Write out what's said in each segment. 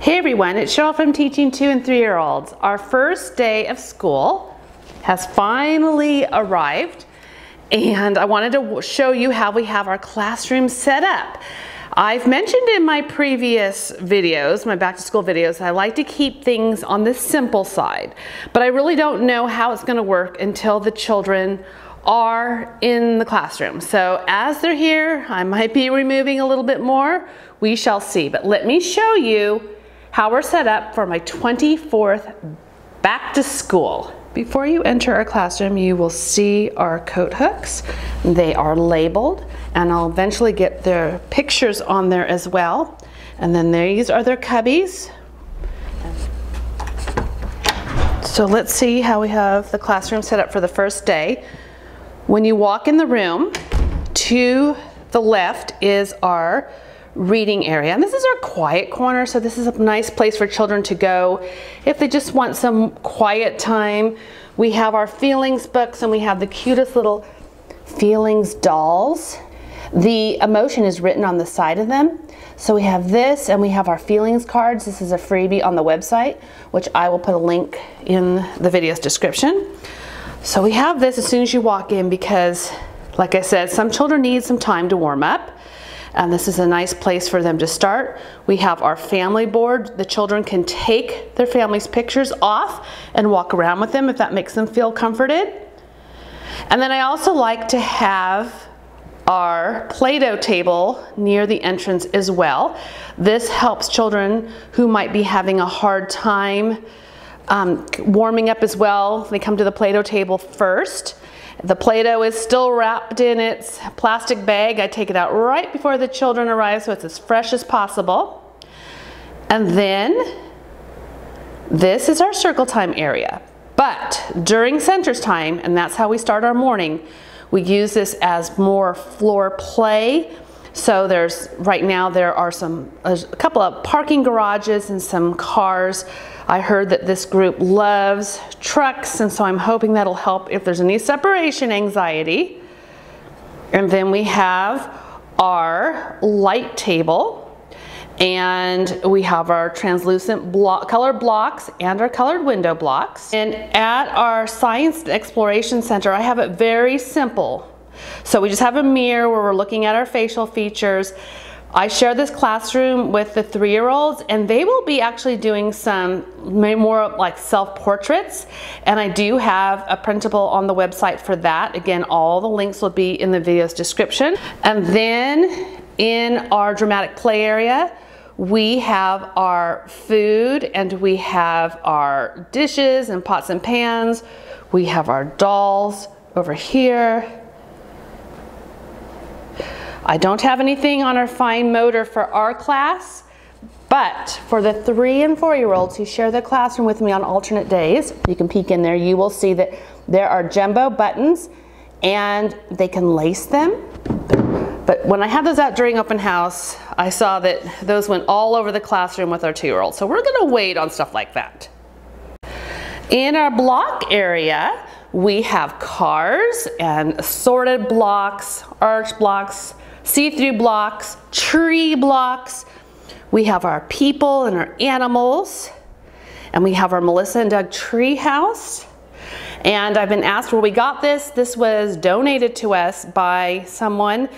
Hey everyone, it's Cheryl from Teaching Two and Three Year Olds. Our first day of school has finally arrived and I wanted to show you how we have our classroom set up. I've mentioned in my previous videos, my back to school videos, I like to keep things on the simple side, but I really don't know how it's gonna work until the children are in the classroom. So as they're here, I might be removing a little bit more. We shall see, but let me show you how we're set up for my 24th back to school. Before you enter our classroom, you will see our coat hooks. They are labeled and I'll eventually get their pictures on there as well. And then these are their cubbies. So let's see how we have the classroom set up for the first day. When you walk in the room, to the left is our reading area. And this is our quiet corner, so this is a nice place for children to go if they just want some quiet time. We have our feelings books and we have the cutest little feelings dolls. The emotion is written on the side of them. So we have this and we have our feelings cards. This is a freebie on the website, which I will put a link in the video's description. So we have this as soon as you walk in because, like I said, some children need some time to warm up and this is a nice place for them to start. We have our family board. The children can take their family's pictures off and walk around with them if that makes them feel comforted. And then I also like to have our Play-Doh table near the entrance as well. This helps children who might be having a hard time um, warming up as well. They come to the Play-Doh table first the Play-Doh is still wrapped in its plastic bag. I take it out right before the children arrive so it's as fresh as possible. And then this is our circle time area. But during centers time, and that's how we start our morning, we use this as more floor play. So there's, right now there are some, a couple of parking garages and some cars I heard that this group loves trucks, and so I'm hoping that'll help if there's any separation anxiety. And then we have our light table, and we have our translucent color blocks and our colored window blocks. And at our Science Exploration Center, I have it very simple. So we just have a mirror where we're looking at our facial features I share this classroom with the three-year-olds and they will be actually doing some more like self-portraits and I do have a printable on the website for that. Again, all the links will be in the video's description. And then in our dramatic play area, we have our food and we have our dishes and pots and pans. We have our dolls over here. I don't have anything on our fine motor for our class, but for the three and four year olds who share the classroom with me on alternate days, you can peek in there, you will see that there are jumbo buttons and they can lace them. But when I had those out during open house, I saw that those went all over the classroom with our two year olds. So we're gonna wait on stuff like that. In our block area, we have cars and assorted blocks, arch blocks, see-through blocks, tree blocks. We have our people and our animals. And we have our Melissa and Doug tree house. And I've been asked where we got this. This was donated to us by someone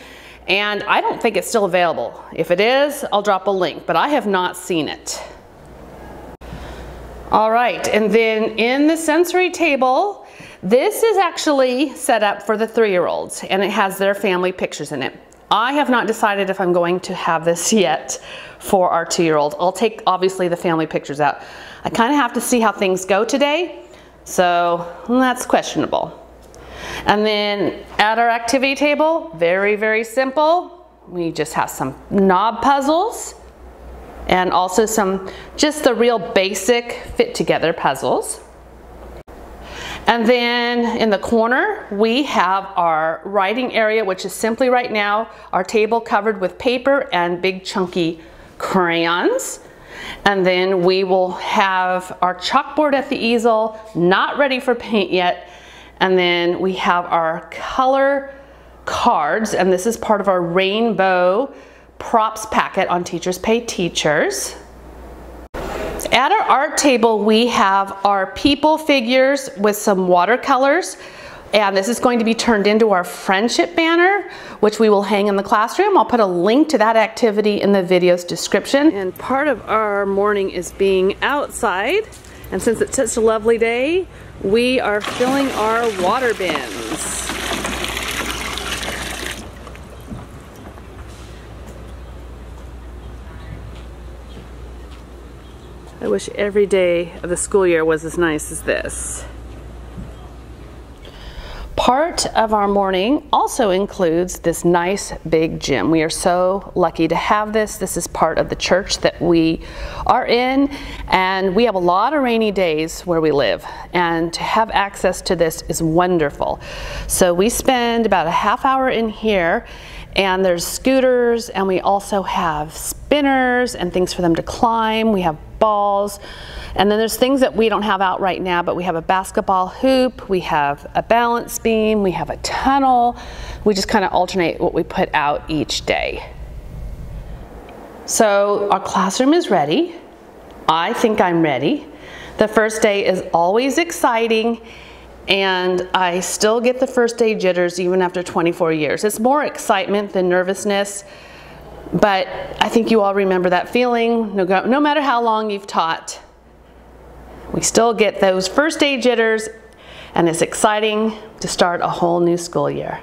and I don't think it's still available. If it is, I'll drop a link, but I have not seen it. All right, and then in the sensory table, this is actually set up for the three-year-olds and it has their family pictures in it. I have not decided if I'm going to have this yet for our two-year-old. I'll take obviously the family pictures out. I kind of have to see how things go today, so that's questionable. And then at our activity table, very, very simple. We just have some knob puzzles and also some just the real basic fit together puzzles. And then in the corner, we have our writing area, which is simply right now our table covered with paper and big chunky crayons. And then we will have our chalkboard at the easel, not ready for paint yet. And then we have our color cards, and this is part of our rainbow props packet on Teachers Pay Teachers. At our art table, we have our people figures with some watercolors. And this is going to be turned into our friendship banner, which we will hang in the classroom. I'll put a link to that activity in the video's description. And part of our morning is being outside. And since it's such a lovely day, we are filling our water bins. Wish every day of the school year was as nice as this. Part of our morning also includes this nice big gym. We are so lucky to have this. This is part of the church that we are in, and we have a lot of rainy days where we live, and to have access to this is wonderful. So we spend about a half hour in here, and there's scooters, and we also have spinners and things for them to climb. We have balls. And then there's things that we don't have out right now, but we have a basketball hoop, we have a balance beam, we have a tunnel. We just kind of alternate what we put out each day. So our classroom is ready. I think I'm ready. The first day is always exciting and I still get the first day jitters even after 24 years. It's more excitement than nervousness. But I think you all remember that feeling, no, no matter how long you've taught. We still get those first day jitters, and it's exciting to start a whole new school year.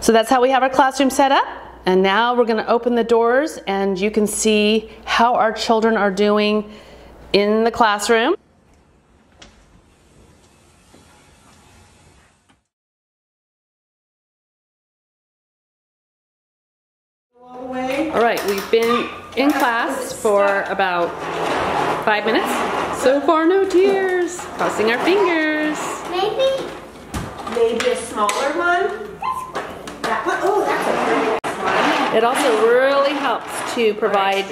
So that's how we have our classroom set up. And now we're going to open the doors, and you can see how our children are doing in the classroom. In class for about five minutes. So far, no tears. Crossing our fingers. Maybe, maybe a smaller one. That one, oh, that's a pretty one. It also really helps to provide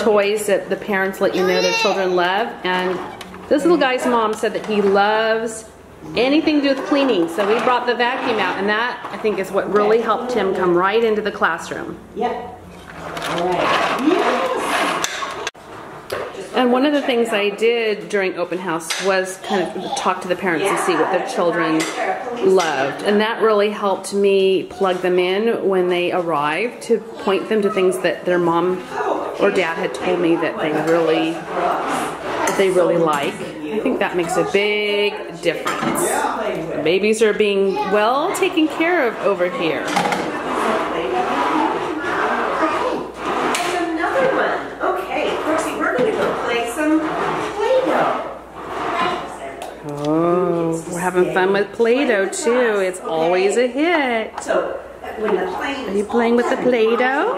toys that the parents let you know their children love. And this little guy's mom said that he loves anything to do with cleaning. So we brought the vacuum out, and that I think is what really helped him come right into the classroom. Yep. Yes. And one of the things I did during open house was kind of talk to the parents and see what their children loved. And that really helped me plug them in when they arrived to point them to things that their mom or dad had told me that they really that they really like. I think that makes a big difference. The babies are being well taken care of over here. Oh, we're having fun with Play-Doh too. It's always a hit. So when the plane Are you playing with the Play-Doh?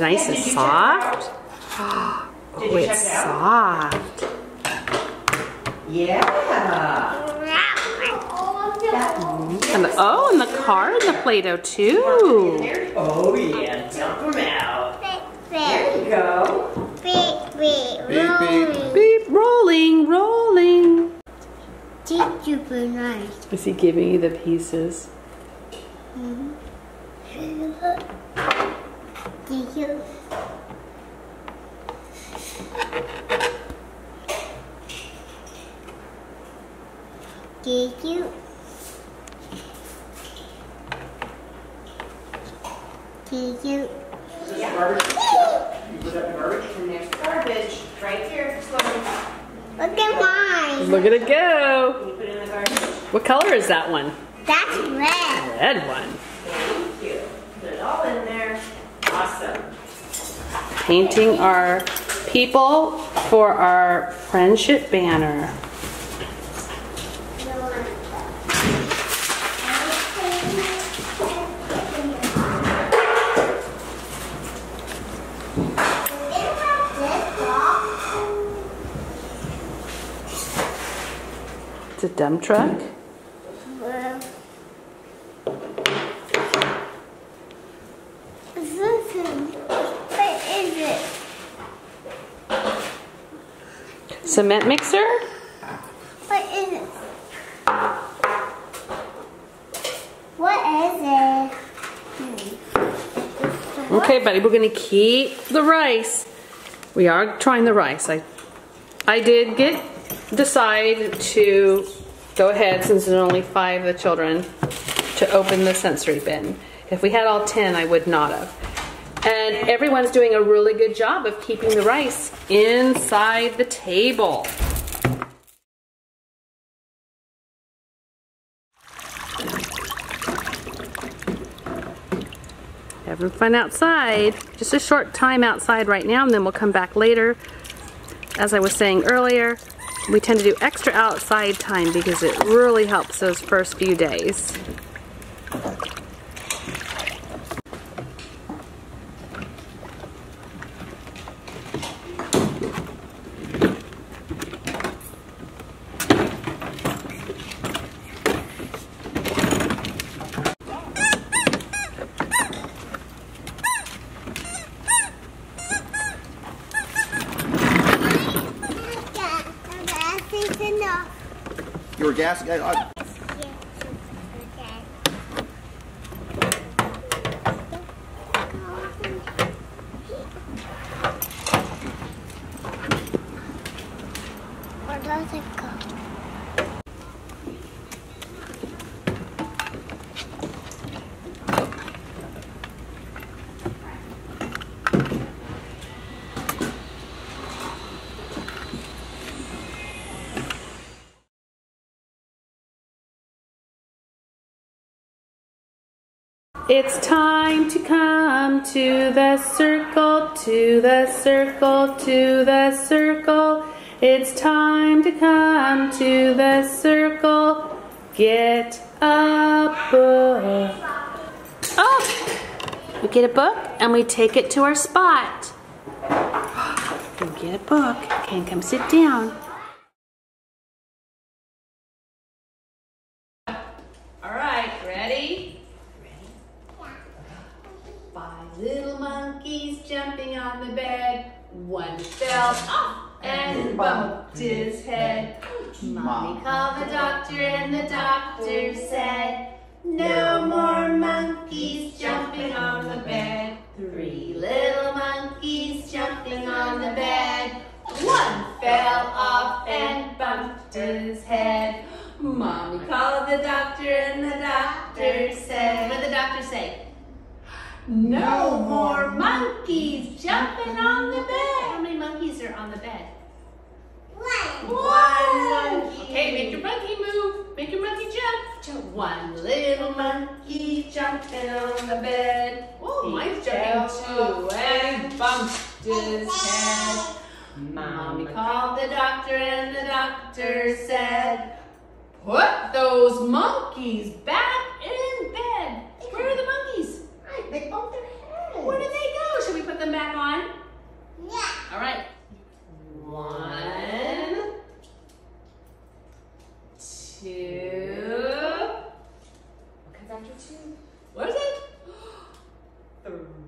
Nice and soft. Oh, it's soft. Yeah. And the, oh, and the car and the Play-Doh too. Oh yeah, dump them out. There you go. Beep, beep, Beep, beep. Beep, rolling, rolling. Did you be nice? Is he giving you the pieces? Did you? Did you? Did you? Yeah, garbage. You put up garbage and there's garbage right here. Just look. Look at mine. Look at it go. You put it in the garbage. What color is that one? That's red. Red one. Thank you. Put it all in there. Awesome. Painting our people for our friendship banner. It's a dump truck. What is it? Cement mixer. What is it? What is it? Okay, buddy, we're gonna keep the rice. We are trying the rice. I, I did get decide to go ahead since there's only five of the children to open the sensory bin. If we had all 10, I would not have. And everyone's doing a really good job of keeping the rice inside the table. Having fun outside. Just a short time outside right now and then we'll come back later. As I was saying earlier, we tend to do extra outside time because it really helps those first few days. Were gassing? I, It's time to come to the circle, to the circle, to the circle. It's time to come to the circle. Get a book. Oh, we get a book and we take it to our spot. We get a book. Okay, come sit down. All right, ready? Five little monkeys jumping on the bed. One fell off and bumped his head. Mommy called the doctor and the doctor said, No more monkeys jumping on the bed. Three little monkeys jumping on the bed. One fell off and bumped his head. Mommy called the doctor and the doctor said, What did the doctor say? No more monkeys jumping on the bed. How many monkeys are on the bed? One. One monkey. Okay, make your monkey move. Make your monkey jump. Jump. One little monkey jumping on the bed. Oh, too. And bumped his head. Mommy called the doctor and the doctor said, Put those monkeys back in bed. Where are the monkeys? They bumped their heads. Where did they go? Should we put them back on? Yeah. All right. One, two. What comes after two? What is it?